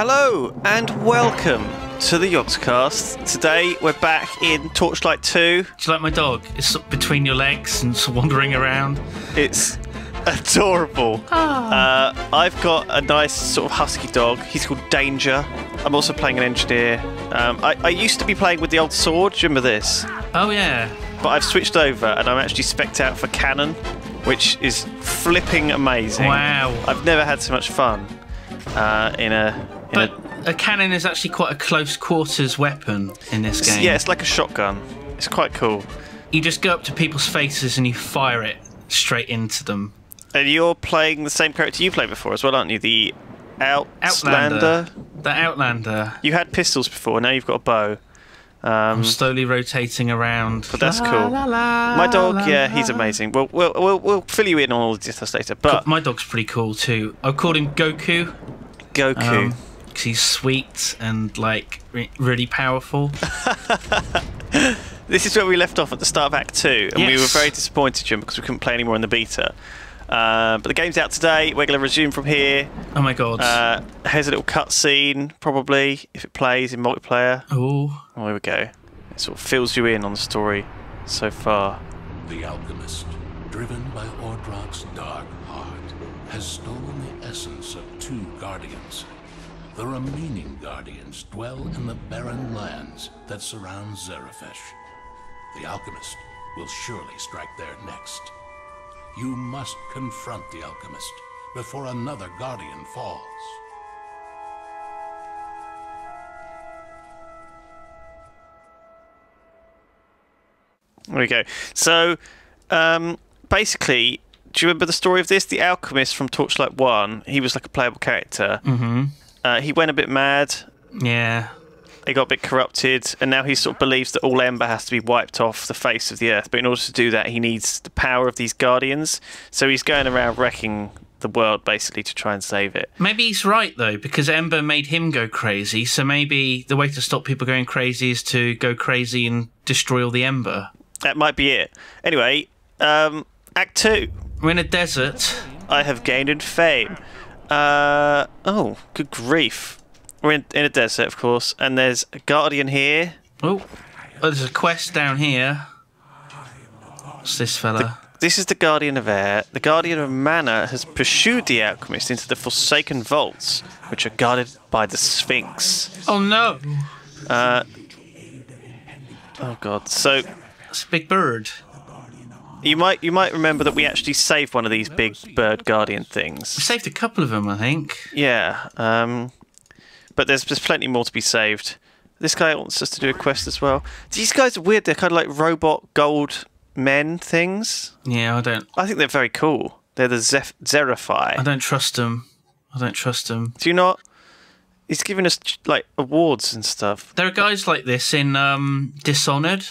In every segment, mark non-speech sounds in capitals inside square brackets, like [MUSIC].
Hello and welcome to the Yogscast. Today we're back in Torchlight 2. Do you like my dog? It's sort of between your legs and sort of wandering around. It's adorable. Uh, I've got a nice sort of husky dog. He's called Danger. I'm also playing an engineer. Um, I, I used to be playing with the old sword. Do you remember this? Oh yeah. But I've switched over and I'm actually specced out for cannon, which is flipping amazing. Wow. I've never had so much fun uh, in a. But a a cannon is actually quite a close quarters weapon in this game. yeah, it's like a shotgun. It's quite cool. You just go up to people's faces and you fire it straight into them. And you're playing the same character you played before as well, aren't you? The Outlander. Outlander. The Outlander. You had pistols before, now you've got a bow. Um, I'm slowly rotating around. but that's La, cool. la, la, My dog, yeah, he's amazing. We'll, we'll, we'll, we'll fill you in on all the details later. But My dog's pretty cool too. I've called him Goku. Goku. Um, 'cause he's sweet and like re- really powerful. [LAUGHS] This is where we left off at the start of Act 2, and we were very disappointed, Jim, because we couldn't play anymore in the beta. Uh, but the game's out today. We're going to resume from here. Oh my god. Uh, here's a little cutscene, probably, if it plays in multiplayer. oh. Oh, here we go. It sort of fills you in on the story so far. The alchemist, driven by Ordrak's dark heart, has stolen the essence of two guardians. The remaining guardians dwell in the barren lands that surround Zarafesh. The alchemist will surely strike there next. You must confront the alchemist before another guardian falls. There we go. So, um, basically, do you remember the story of this? The alchemist from Torchlight 1, he was like a playable character. Mm-hmm. Uh, he went a bit mad. Yeah. He got a bit corrupted, and now he sort of believes that all Ember has to be wiped off the face of the earth. But in order to do that, he needs the power of these guardians. So he's going around wrecking the world basically to try and save it. Maybe he's right though, because Ember made him go crazy. So maybe the way to stop people going crazy is to go crazy and destroy all the Ember. That might be it. Anyway, um, Act Two. We're in a desert. I have gained in fame. Uh, oh, good grief. We're in, in a desert, of course, and there's a guardian here. Oh, oh, there's a quest down here. What's this fella? This is the Guardian of Air. The Guardian of Mana has pursued the alchemist into the Forsaken Vaults, which are guarded by the Sphinx. oh no, Oh god. So it's a big bird. You might you might remember that we actually saved one of these big bird guardian things. We saved a couple of them, I think. Yeah. Um, but there's there's plenty more to be saved. This guy wants us to do a quest as well. These guys are weird. They're kind of like robot gold men things. Yeah, I don't. I think they're very cool. They're the Zeph- I don't trust them. I don't trust them. Do you not? He's giving us like awards and stuff. There are guys like this in um, Dishonored.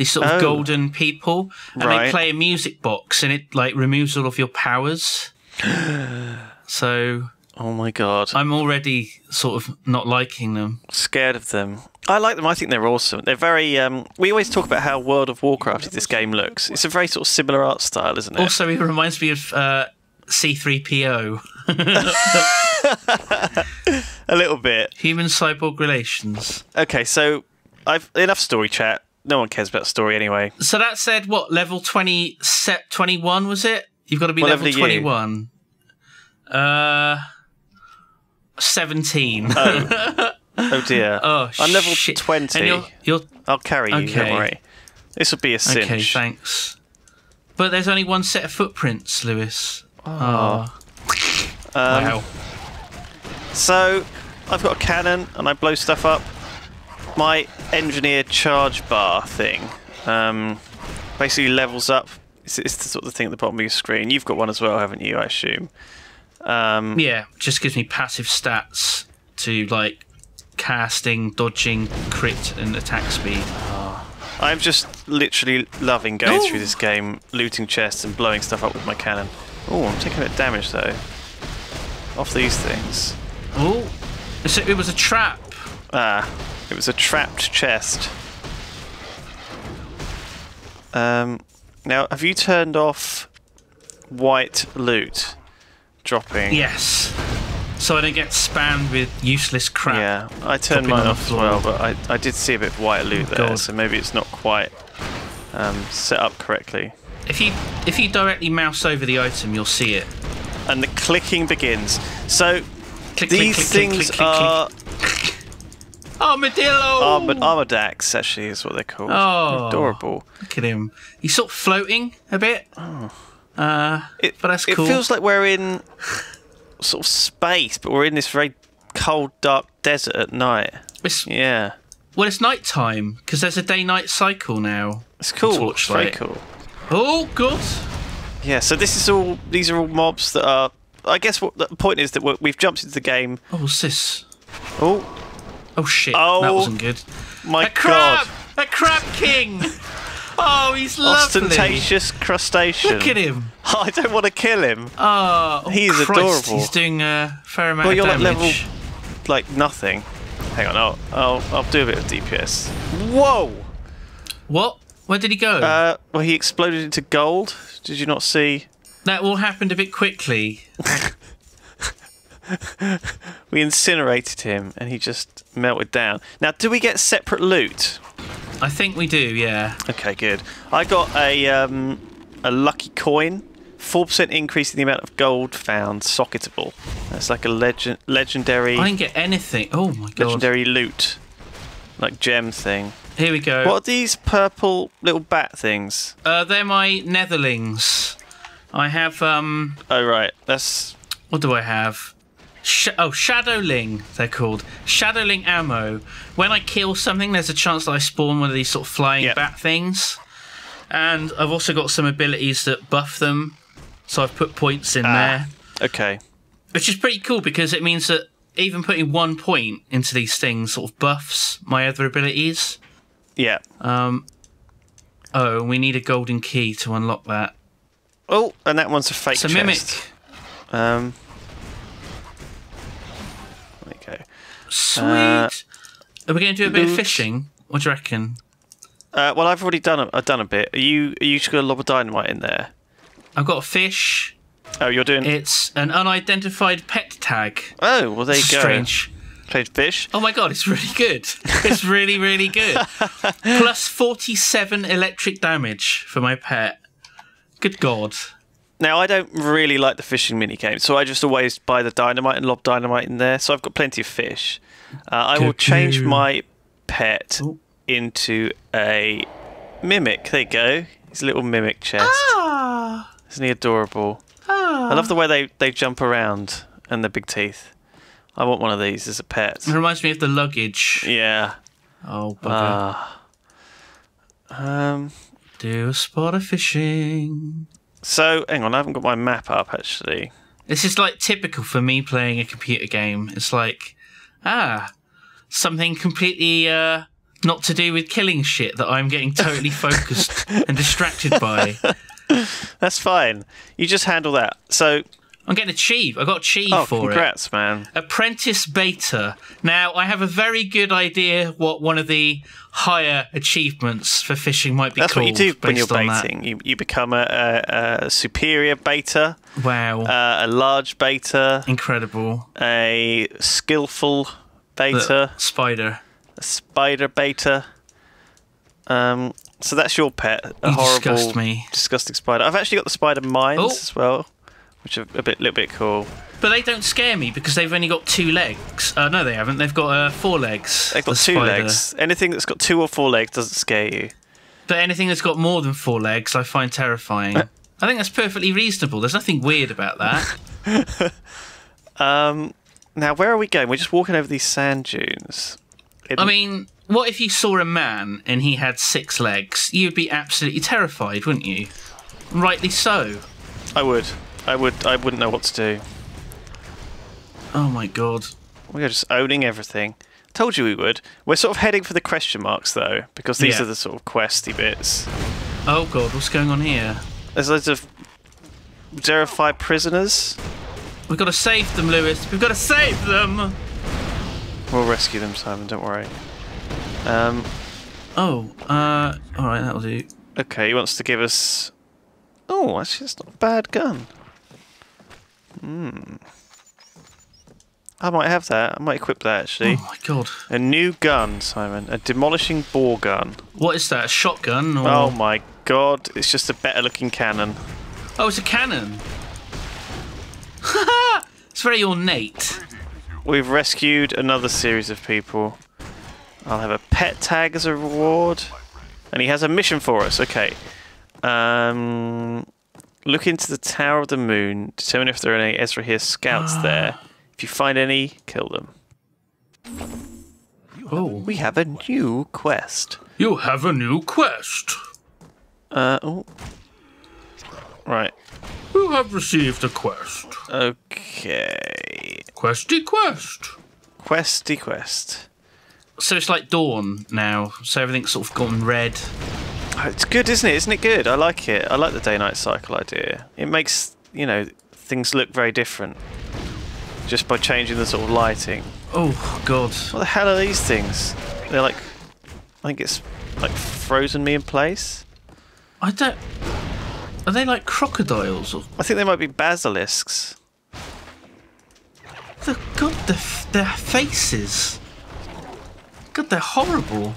These sort of Oh. golden people, and Right. they play a music box, and it like removes all of your powers. [GASPS] so Oh my god. I'm already sort of not liking them. scared of them. I like them. I think they're awesome. They're very. Um, we always talk about how World of Warcraft this game looks. It's a very sort of similar art style, isn't it? Also, it reminds me of uh, C3PO, [LAUGHS] a little bit. human cyborg relations. Okay, so I've enough story chat. No one cares about story anyway. So that said, what level twenty set twenty one was it? You've got to be What level level are you? twenty one. Uh, seventeen. [LAUGHS] Oh dear. Oh, I'm level shit. twenty. And you're, you're I'll carry you. Don't worry. This will be a cinch. okay. Thanks. But there's only one set of footprints, Lewis. Oh, Um, wow. So I've got a cannon and I blow stuff up. My engineer charge bar thing um, basically levels up. It's, it's the sort of thing at the bottom of your screen. You've got one as well, haven't you? I assume. Um, Yeah, just gives me passive stats to like casting, dodging, crit, and attack speed. I'm just literally loving going Ooh. through this game, looting chests and blowing stuff up with my cannon. Oh, I'm taking a bit of damage though. Off these things. Oh, it was a trap. Ah, it was a trapped chest. Um, now, have you turned off white loot dropping? Yes. so I don't get spammed with useless crap. Yeah, I turned mine off as well, but I, I did see a bit of white loot there, God. so maybe it's not quite um, set up correctly. If you if you directly mouse over the item, you'll see it. And the clicking begins. So Click, these click, click, things are. Armadillo. armor, armordax, actually, is what they're called. Oh. Adorable. Look at him. He's sort of floating a bit. Uh, It, But that's it cool. feels like we're in sort of space, but we're in this very cold, dark desert at night. it's, Yeah. well, it's night time because there's a day-night cycle now. It's cool. Torchlight. Very cool. Oh, good. Yeah, so this is all. These are all mobs that are. I guess what the point is that we- we've jumped into the game. Oh, what's this? Oh Oh shit, Oh. that wasn't good. my A crab! god! A crab king! [LAUGHS] Oh, he's lovely. Ostentatious crustacean. Look at him. [LAUGHS] I don't want to kill him. Oh, oh He's Christ, adorable. He's doing a fair amount Well, you're like damage. level like nothing. Hang on, I'll I'll, I'll do a bit of DPS. Whoa! What? Where did he go? Uh, well, he exploded into gold. Did you not see? that all happened a bit quickly. [LAUGHS] [LAUGHS] We incinerated him, and he just melted down. Now, do we get separate loot? I think we do, yeah. Okay, good. I got a um, a lucky coin. Four percent increase in the amount of gold found socketable. That's like a legend legendary I didn't get anything. Oh my god. legendary loot, like gem thing. Here we go. What are these purple little bat things? Uh, they're my netherlings. I have um. Oh right, that's What do I have? Sh- oh, Shadowling, they're called. Shadowling ammo. When I kill something, there's a chance that I spawn one of these sort of flying Yep. bat things. And I've also got some abilities that buff them. So I've put points in there. okay. Which is pretty cool because it means that even putting one point into these things sort of buffs my other abilities. Yeah. Um. Oh, and we need a golden key to unlock that. Oh, and that one's a fake a chest. mimic. Um. Sweet. Uh, Are we going to do a bit of fishing? What do you reckon? Uh, well, I've already done a, I've done a bit. Are you are you just got a lob of dynamite in there? I've got a fish. Oh, you're doing. It's an unidentified pet tag. oh, well, there you go. Strange. Played fish. Oh my god, it's really good. It's really, really good. [LAUGHS] Plus 47 electric damage for my pet. Good god. Now, I don't really like the fishing mini game, so I just always buy the dynamite and lob dynamite in there. So I've got plenty of fish. Uh, I will change my pet Oh. into a mimic. There you go. His little mimic chest. Ah. Isn't he adorable? Ah. I love the way they, they jump around and the big teeth. I want one of these as a pet. It reminds me of the luggage. Yeah. Oh, bugger. Ah. um. Do a spot of fishing. So, hang on, I haven't got my map up actually. This is like typical for me playing a computer game. It's like, ah, something completely uh, not to do with killing shit that I'm getting totally [LAUGHS] focused and distracted by. That's fine. You just handle that. So, I'm getting a achieve. I got achieve oh, for it. congrats, man. Apprentice Beta. Now, I have a very good idea what one of the higher achievements for fishing might be That's what you do when you're based on that. baiting. You, you become a, a, a superior beta, Wow. uh, a large beta, Incredible. a skillful The beta, spider. a spider beta. Um, so that's your pet, a You horrible, disgust me. disgusting spider. I've actually got the spider mines Oh. as well, which are a bit, little bit cool. But they don't scare me because they've only got two legs. Uh, no, they haven't. They've got uh, four legs. They've got the two spider. legs. Anything that's got two or four legs doesn't scare you. But anything that's got more than four legs, I find terrifying. [LAUGHS] I think that's perfectly reasonable. There's nothing weird about that. [LAUGHS] Um, now where are we going? We're just walking over these sand dunes. In- I mean, what if you saw a man and he had six legs? You'd be absolutely terrified, wouldn't you? Rightly so. I would. I would. I wouldn't know what to do. Oh my god. We are just owning everything. Told you we would. We're sort of heading for the question marks though, because these Yeah. are the sort of questy bits. Oh god, what's going on here? There's loads of verified prisoners. We've got to save them, Lewis. We've got to save them. We'll rescue them, Simon. Don't worry. Um, Oh, uh, all right, that'll do. okay, he wants to give us. Oh, actually, it's not a bad gun. I might have that. I might equip that actually. Oh my god. A new gun, Simon. A demolishing bore gun. What is that? A shotgun? Or... Oh my god! It's just a better looking cannon. Oh, it's a cannon. it's very ornate. We've rescued another series of people. I'll have a pet tag as a reward. And he has a mission for us. Okay. Um, look into the Tower of the Moon. Determine if there are any Ezrohir scouts [GASPS] there. If you find any, kill them. Oh. We have a new quest. You have a new quest. Uh, oh. Right. You have received a quest. Okay. Questy quest. Questy quest. So it's like dawn now. So everything's sort of gone red. Oh, it's good, isn't it? Isn't it good? I like it. I like the day-night cycle idea. It makes you know things look very different just by changing the sort of lighting. Oh god. What the hell are these things? They're like, I think it's like frozen me in place. I don't. Are they like crocodiles or? I think they might be basilisks. The, God, the, their faces. God, they're horrible.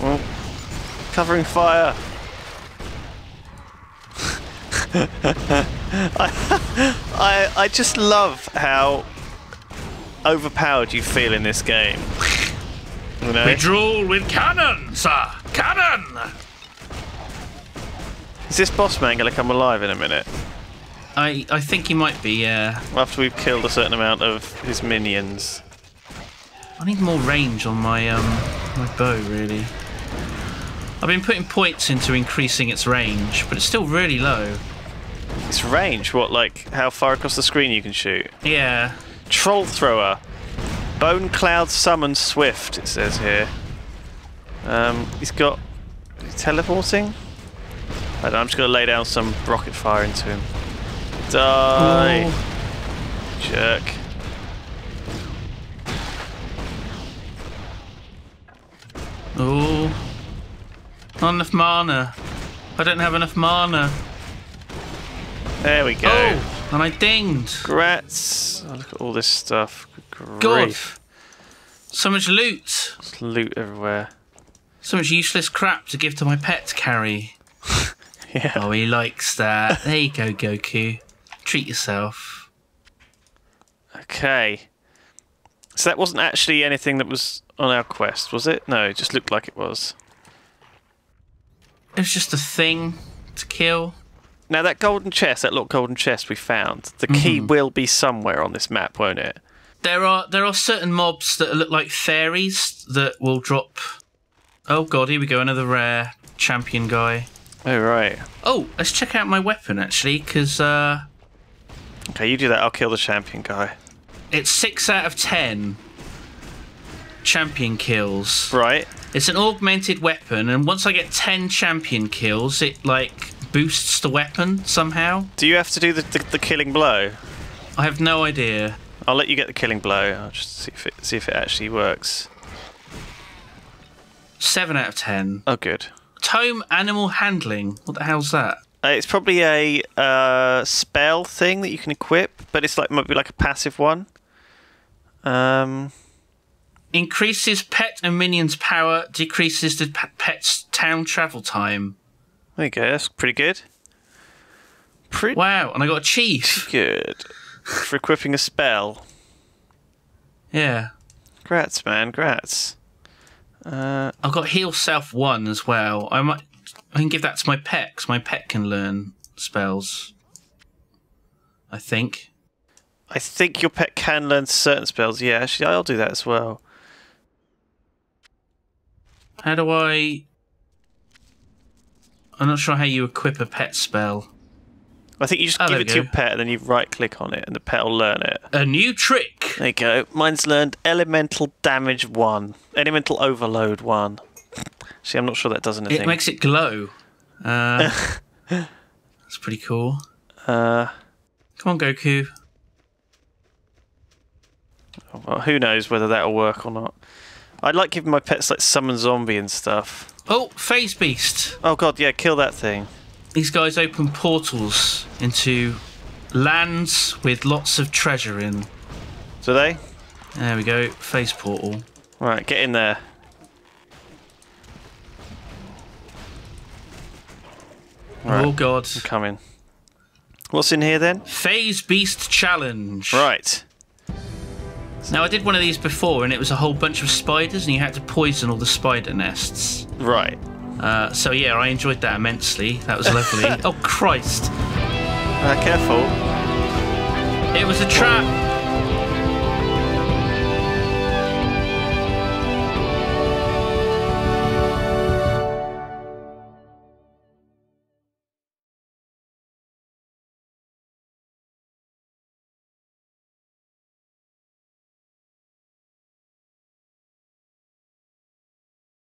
Well, covering fire. I, [LAUGHS] I I just love how overpowered you feel in this game. You know? We drool with cannon, sir. Cannon. Is this boss man going to come alive in a minute? I I think he might be. Uh, After we've killed a certain amount of his minions. I need more range on my um my bow really. I've been putting points into increasing its range, but it's still really low. Its range, what, like how far across the screen you can shoot? Yeah. Troll Thrower. Bone Cloud Summon Swift, it says here. Um, he's got. He's teleporting? I don't know, I'm just going to lay down some rocket fire into him. Die! Oh, Jerk. oh. Not enough mana. I don't have enough mana. There we go. Oh, and I dinged. Grats. Oh, look at all this stuff. Good God. So much loot. There's loot everywhere. So much useless crap to give to my pet to carry. [LAUGHS] Yeah. Oh, he likes that. There you go, Goku. Treat yourself. Okay. So that wasn't actually anything that was on our quest, was it? No, it just looked like it was. Was just a thing to kill. Now that golden chest, that little golden chest we found, the key will be somewhere on this map, won't it? There are there are certain mobs that look like fairies that will drop. Oh god, here we go, another rare champion guy. Oh right. Oh, let's check out my weapon actually, because uh, Okay, you do that. I'll kill the champion guy. it's six out of ten champion kills. Right. It's an augmented weapon, and once I get ten champion kills, it like boosts the weapon somehow. Do you have to do the, the, the killing blow? I have no idea. I'll let you get the killing blow. I'll just see if it see if it actually works. Seven out of ten. Oh, good. Tome animal handling. What the hell's that? Uh, it's probably a uh, spell thing that you can equip, but it's like might be like a passive one. Um, Increases pet and minions power, decreases the pet's town travel time. there you go. That's pretty good. Pretty Wow, and I got a chief. good for equipping a spell. Yeah. Grats, man. Grats. Uh, I've got heal self one as well. I might I can give that to my pet 'cause my pet can learn spells. I think. I think your pet can learn certain spells. Yeah, actually, I'll do that as well. How do I I'm not sure how you equip a pet spell. I think you just Oh, give it to your pet and then you right click on it and the pet will learn it. A new trick. There you go. Mine's learned Elemental Damage 1. Elemental Overload 1. See, I'm not sure that does anything. It makes it glow. Uh, [LAUGHS] that's pretty cool. uh, Come on, Goku. well, who knows whether that'll work or not. I'd like giving my pets like summon zombie and stuff. Oh, Phase Beast. Oh god, yeah, kill that thing. These guys open portals into lands with lots of treasure in. Do they? There we go. Face portal. Right, get in there. Oh, right. Oh god. Coming. What's in here then? Phase Beast Challenge. Right. Now I did one of these before, and it was a whole bunch of spiders, and you had to poison all the spider nests. Right. Uh, so yeah, I enjoyed that immensely. That was lovely. [LAUGHS] oh Christ! Uh, careful. It was a trap.